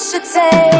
should take